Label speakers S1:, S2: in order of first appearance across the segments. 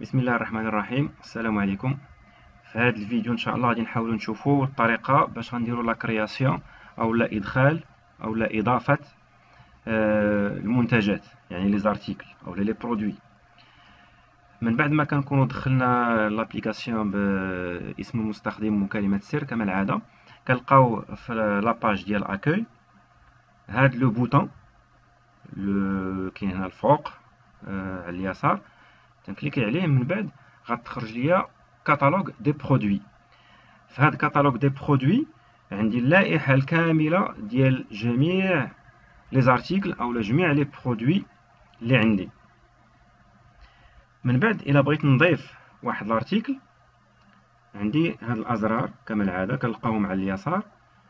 S1: بسم الله الرحمن الرحيم السلام عليكم في هذا الفيديو ان شاء الله غادي نحاولوا نشوفوا الطريقة باش غنديروا la création أو لا ادخال أو لا اضافه آه، المنتجات يعني les articles أو les produits من بعد ما كنكونوا دخلنا l'application باسم المستخدم وكلمه السر كما العاده كنلقاو في la page ديال accueil هاد le bouton اللي كاين هنا الفوق آه، على اليسار تنكليكي عليه من بعد غتخرج ليا catalogue des produits. في هذا ال catalogue des produits عندي اللائحة الكاملة ديال جميع les articles أو جميع les produits اللي عندي. من بعد إلا بغيت نضيف واحد ال article عندي هاد الأزرار كما العادة كنلقاهم على اليسار.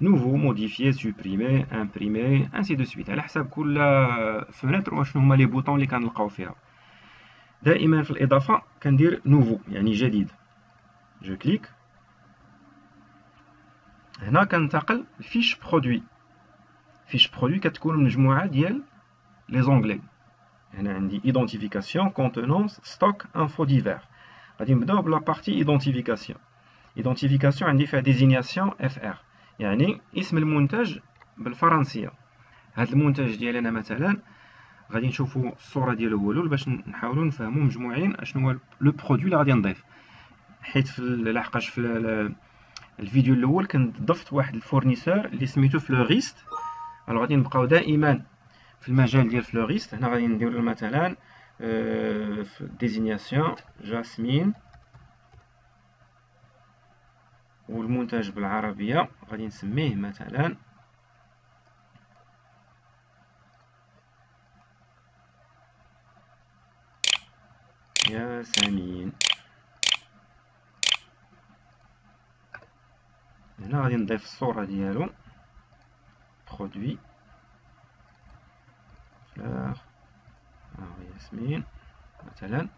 S1: nouveau modifier supprimer imprimer ainsi de suite على حساب كل fenêtre وشنو هما les boutons اللي كنلقاو فيها. دائما في الإضافة كندير nouveau يعني جديد. je clique هنا كنتقل ل fiche produit fiche produit كتكون مجموعة ديال les onglets هنا عندي identification contenance stock info divers غادي نبداو ب la partie identification identification عندي فيها désignation FR يعني اسم المنتج بالفرنسية. هاد المنتج ديالي أنا مثلا غادي نشوفوا الصورة ديالو هو الأول باش نحاولوا نفهموا مجموعين أشنو هو le produit اللي غادي نضيف. حيت في لحقاش في الفيديو الأول كنت ضفت واحد ال fournisseur اللي سميتو fleuriste. alors غادي نبقاو دائما في المجال ديال fleuriste. هنا غادي نديرو مثلا في désignation جاسمين والمنتج بالعربية. غادي نسميه مثلا ياسمين هنا غادي نضيف الصورة ديالو برودوي fleur ها ياسمين مثلا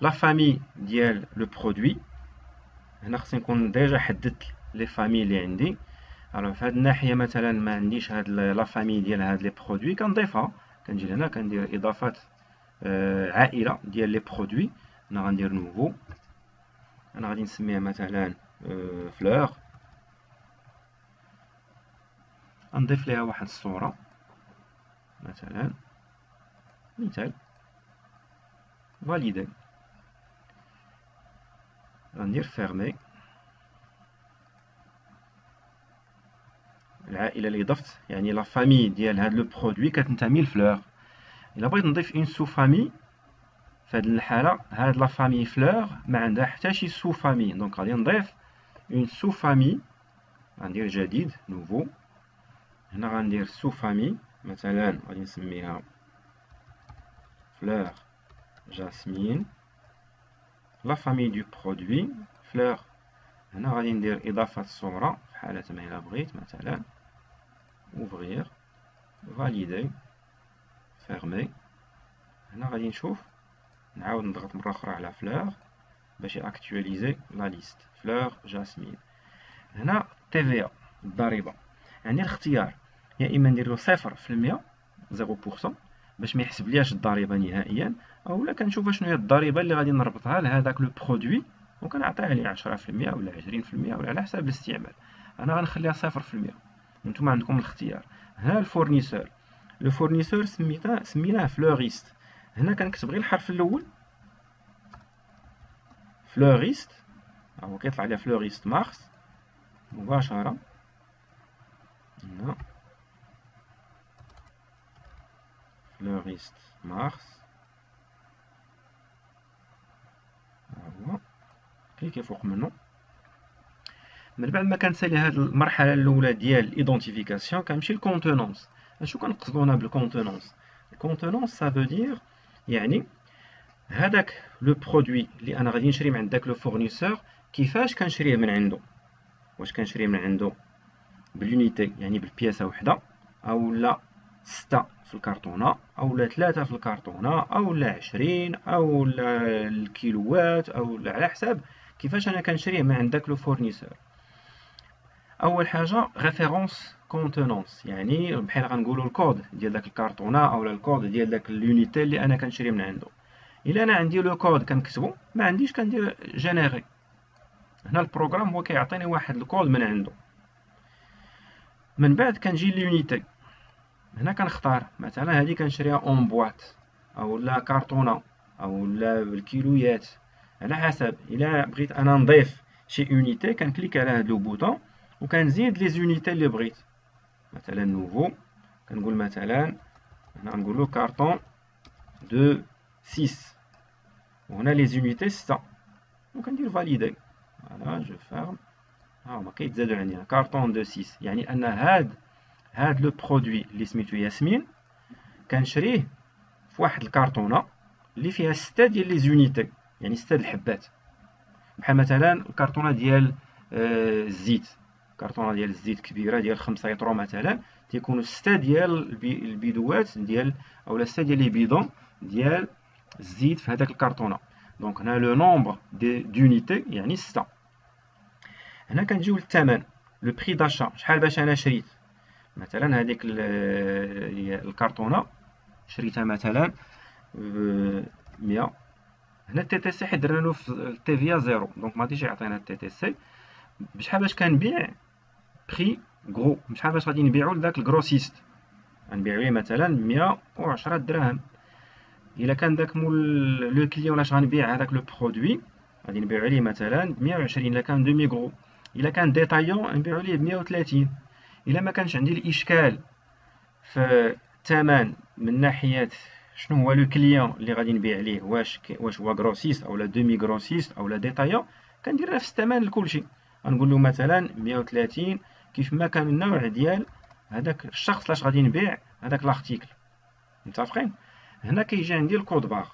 S1: la famille ديال le produit هنا خصني نكون déjà حددت les familles اللي عندي alors في هاد الناحية مثلا ما عنديش هاد la famille ديال هاد les produits كنضيفها كنجي لهنا كندير اضافات عائله ديال les produits أنا غندير nouveau أنا غادي نسميها مثلا fleur نضيف ليها واحد الصورة. مثلا مثال. valider غندير fermer. العائلة اللي ضفت يعني la famille ديال هاد le produit كتنتمي ل fleur. إلا بغيت نضيف une sous-famille في هذه الحالة هاد la famille fleur ما عندها حتى شي sous-famille donc غادي نضيف une sous-famille غندير جديد nouveau هنا غندير sous-famille مثلا غادي نسميها fleur jasmin la famille de produit fleur هنا غادي ندير إضافة الصورة في حالة ما إلا بغيت مثلا ouvrir valider fermer هنا غادي نشوف نعاود نضغط مرة أخرى على fleur باش ي actualiser la liste fleur jasmin هنا TVA الضريبة يعني الاختيار يا إما نديرلو صفر في المية zéro pourcent باش ما يحسبلياش الضريبة نهائيا أولا كنشوف شنو هي الضريبة اللي غادي نربطها لهذاك le produit؟ وكنعطيها ليه عشرة في المية ولا عشرين في المية ولا على حساب الاستعمال. أنا غنخليها صفر في المية. نتوما عندكم الاختيار. ها ال fournisseur. le fournisseur سميتاه سميناه fleuriste. هنا كنكتب غير الحرف الأول. fleuriste. هو كيطلع ليا fleuriste مارس. مباشرة. هنا fleuriste مارس هو cliquer فوق منه من بعد ما كنسالي هاد المرحلة الأولى ديال ال identification كنمشي لل contenance أشو كنقصدو هنا بال contenance ال contenance ça veut dire يعني هذاك le produit اللي أنا غادي نشري من عند داك le fournisseur كيفاش كنشريه من عنده؟ واش كنشريه من عنده؟ بال unité يعني بال pièce وحده أو لا ستة في الكرتونة أو لا ثلاثة في الكرتونة أو لا عشرين أو لا الكيلوات أو لا على حساب كيفاش أنا كنشريه من عند داك le fournisseur أول حاجة référence contenance يعني بحال غنقولوا الكود ديال داك الكارطونه أو الكود ديال داك ال unité اللي أنا كنشري من عنده. إلا أنا عندي le code كنكتبو ما عنديش كندير générer هنا ال programme هو كيعطيني واحد الكود من عنده. من بعد كنجي l'unité هنا كنختار مثلا هذه كنشريها en boîte أو لا كارطونه أو لا بالكيلويات على حسب إلا بغيت أنا نضيف شي unité كن clique على هاد le bouton وكنزيد les unités اللي بغيت. مثلا nouveau كنقول مثلا هنا نقولو carton de 6 وهنا les unités 6 وكندير valider. voilà je ferme ها هما كيتزادو عندنا carton de 6 يعني ان هاد هاد le produit اللي سميتو ياسمين كنشريه فواحد الكارطونه اللي فيها ستة ديال les unités يعني ستة الحبات بحال مثلا الكرتونه ديال الزيت كرتونه ديال الزيت كبيره ديال خمسة يترو مثلا تيكونوا ستة ديال ال bidوات ديال اولا ستة ديال les bidons ديال الزيت في هذاك الكرتونه donc هنا le nombre d'unités يعني ستة هنا كنجيو للثمن le prix d'achat شحال باش أنا شريت؟ مثلا هذيك الكرتونة شريتها مثلا بمية هنا ال TTC حيت درنا له في ال TVA zéro donc ما غاديش يعطينا ال TTC بشحال باش كنبيع؟ prix gros بشحال باش غادي نبيعو لذاك ال grossiste غنبيعو ليه مثلا مية وعشرة دراهم إلا كان داك مول le client لاش غنبيع هذاك le produit غادي نبيعو عليه مثلا بمية وعشرين إلا كان demi-gros إلا كان détaillant نبيعو ليه بمية وتلاتين. إلا ما كانش عندي الإشكال في الثمن من ناحية شنو هو le client اللي غادي نبيع ليه واش واش هو grossiste اولا demi-grossiste اولا détaillant كندير نفس الثمن لكلشي غنقول له مثلا 130 كيف ما كان النوع ديال هذاك الشخص لاش غادي نبيع هذاك l'article متفقين؟ هنا كيجي عندي ال code-barres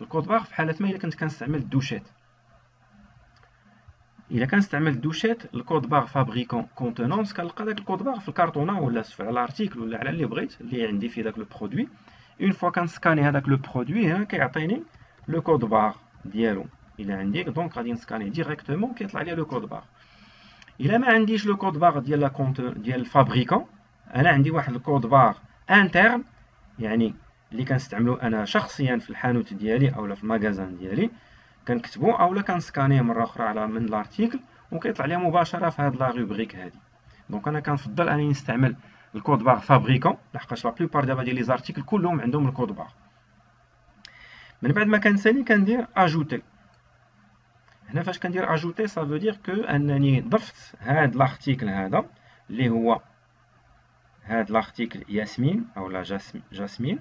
S1: ال code-barres في حالة ما إلا كنت كنستعمل ال douchette. الا كنستعمل ال douchette ال code-barres fabricant contenance كنلقى داك ال code-barres في الكارطونه ولا في ال article ولا على اللي بغيت اللي عندي في داك le produit. une fois كن scanner هذاك le produit هنا كيعطيني le code-barres ديالو. الا عندي donc غادي ن scanner directement كيطلع لي le code-barres. الا ما عنديش le code-barres ديال لا كونت ديال ال fabricant أنا عندي واحد ال code-barres interne يعني اللي كنستعملو أنا شخصيا في الحانوت ديالي اولا في ال magasin ديالي. كنكتبو اولا كن scannerيه مرة أخرى على من l'article وكيطلع لي مباشرة في هاد la rubrique هادي. donc أنا كنفضل انني نستعمل ال code-barres fabricant لحقاش la plupart دابا ديال les articles كلهم عندهم ال code-barres من بعد ما كنسالي كندير ajouter هنا فاش كندير ajouter ça veut dire que أنني ضفت هاد l'article هذا اللي هو هاد l'article ياسمين اولا jasmin.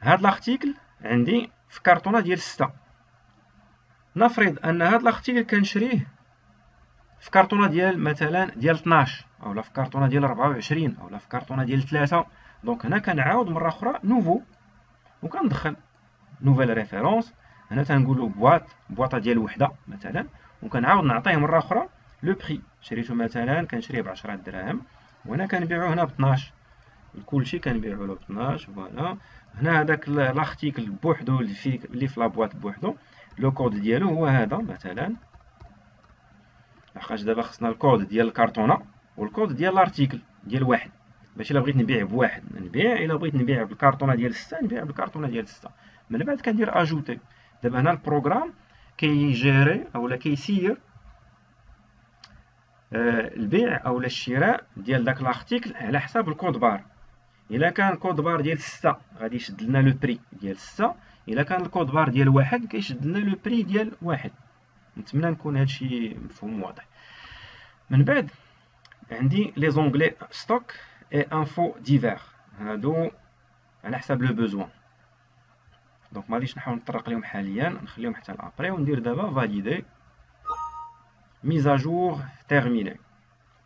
S1: هاد ل article عندي في كرتونة ديال ستة. نفرض أن هاد ل article كنشريه في كرتونة ديال مثلا ديال 12 أولا في كرتونة ديال 24 أولا في كرتونة ديال 3 donc هنا كنعاود مرة أخرى nouveau وكندخل nouvelle référence هنا تنقولو boîte boîte ة ديال وحدة مثلا وكنعاود نعطيه مرة أخرى le prix شريته مثلا كنشريه ب 10 دراهم وهنا كنبيعو هنا ب 12 كلشي كنبيعو له ب 12 voilà. هنا هذاك ل article بوحدو اللي في اللي في la boîte بوحدو. le code ديالو هو هذا مثلا. لحقاش دابا خصنا الكود ديال الكارطونه والكود ديال ل article ديال واحد. باش إلا بغيت نبيع بواحد نبيع إلا بغيت نبيع بالكارطونه ديال ستة نبيع بالكارطونه ديال ستة. من بعد كندير ajouter دابا هنا ال programme كي gérer اولا كيسير آه البيع اولا الشراء ديال داك ل article على حساب ال code-barres. الا كان ال code-barres ديال ستة غادي يشد لنا le prix ديال ستة. الا كان ال code-barres ديال واحد كيشد لنا le prix ديال واحد. نتمنى نكون هادشي مفهوم واضح. من بعد عندي les onglets stock et infos divers هادو على حساب le besoin. donc ما غاديش نحاول نطرق لهم حاليا نخليهم حتى l'après وندير دابا valider ميزاجور تيرميني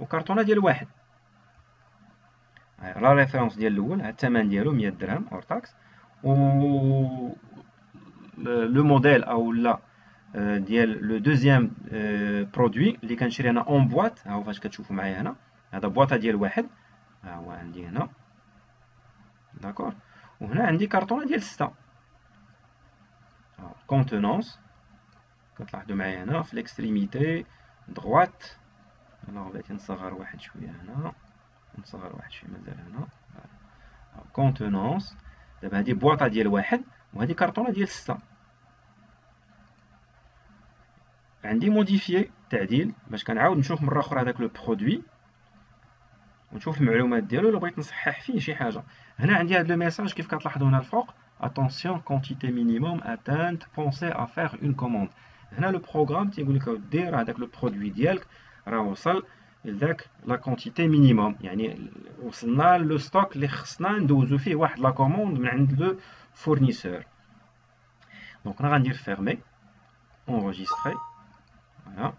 S1: وكرتونة ديال واحد. la référence ديال الأول الثمن ديالو 100 درهم hors taxe. و le modèle أو لا آه، ديال le deuxième آه، produit اللي كنشري أنا en boîte. ها هو فاش كتشوفوا معايا هنا. هذا boîte ة ديال واحد. ها هو عندي هنا. d'accord. وهنا عندي كرتونة ديال ستة. contenance كتلاحظوا معايا هنا في l'extrémité droite أنا بغيت نصغر واحد شوية هنا نصغر واحد شوية مازال هنا. contenance دابا هادي boîte ة ديال واحد وهادي كارطونه ديال ستة. عندي modifier تعديل باش كنعاود نشوف مرة أخرى هذاك le produit ونشوف المعلومات ديالو إلا بغيت نصحح فيه شي حاجة. هنا عندي هذا le message كيف كتلاحظوا هنا الفوق. attention quantité minimum atteinte pensez à faire une commande هنا le programme تيقول لك دير هذاك le produit ديالك. راه وصل لذاك la quantité minimum يعني وصلنا le stock اللي خصنا ندوزو فيه واحد la commande من عند le fournisseur donc أنا غندير fermer enregistrer voilà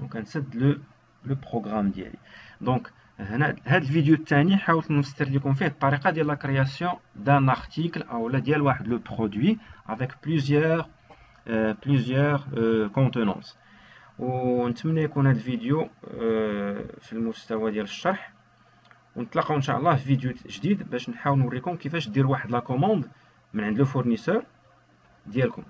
S1: donc غنسد le le programme ديالي donc هنا هاد الفيديو الثاني حاولت نستر لكم فيه الطريقة ديال la création d'un article اولا ديال واحد le produit avec plusieurs plusieurs contenances ونتمنى يكون هذا الفيديو في المستوى ديال الشرح. ونتلاقاو إن شاء الله في فيديو جديد باش نحاول نوريكم كيفاش دير واحد la commande من عند le fournisseur ديالكم.